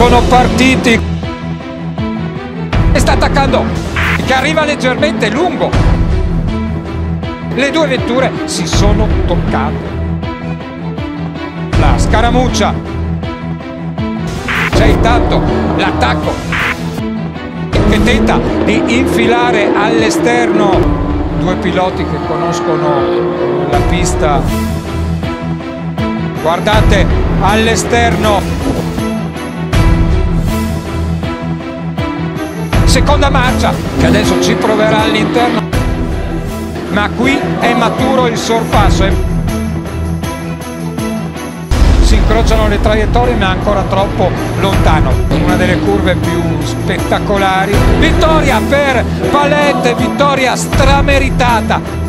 sono partiti. E sta attaccando. Che arriva leggermente lungo. Le due vetture si sono toccate. La scaramuccia. C'è intanto l'attacco. Che tenta di infilare all'esterno due piloti che conoscono la pista. Guardate all'esterno seconda marcia che adesso ci proverà all'interno. Ma qui è maturo il sorpasso si incrociano le traiettorie ma ancora troppo lontano. Una delle curve più spettacolari. Vittoria per Palette vittoria strameritata